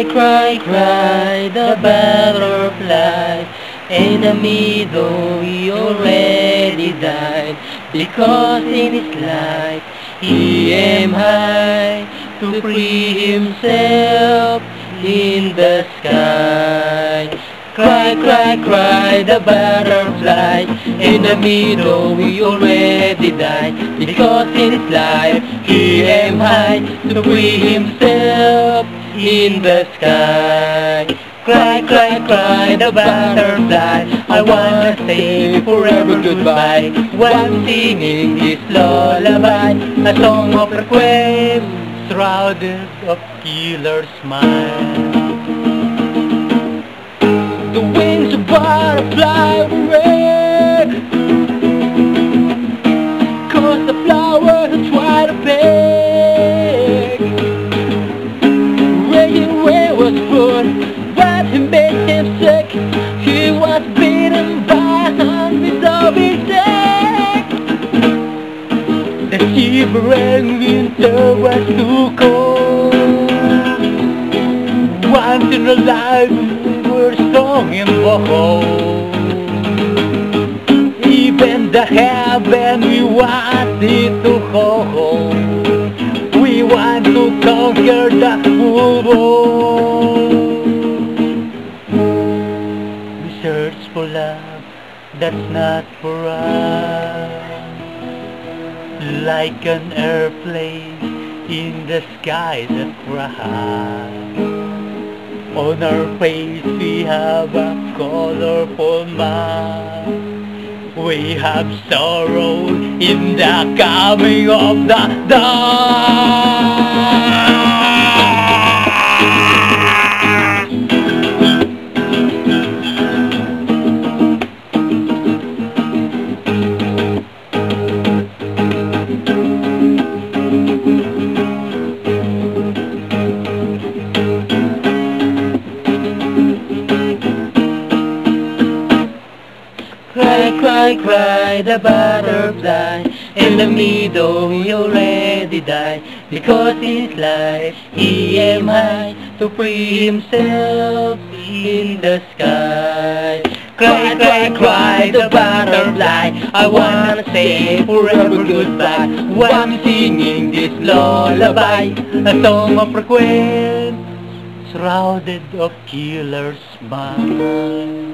Cry, cry, cry, the butterfly In the middle he already died Because in his life he aim high To free himself in the sky. Cry, cry, cry, the butterfly In the middle he already died Because in his life he aim high To free himself in the sky. Cry, cry, cry, the butterfly. I wanna say forever goodbye. While I'm singing this lullaby. A song of requiem Shrouded of killer smile The shivering winter was too cold Once in a life we were strong and bold Even the heaven we wanted to hold We want to conquer the whole world We search for love. That's not for us Like an airplane in the sky that cries. On our face we have a colorful mask. We have sorrow in the coming of the dark Cry, cry, the butterfly In the middle he already died Because his life he aim high To free himself in the sky. Cry, cry, cry, the butterfly I wanna say forever goodbye. While I'm singing this lullaby A song of requiem Shrouded of killer smile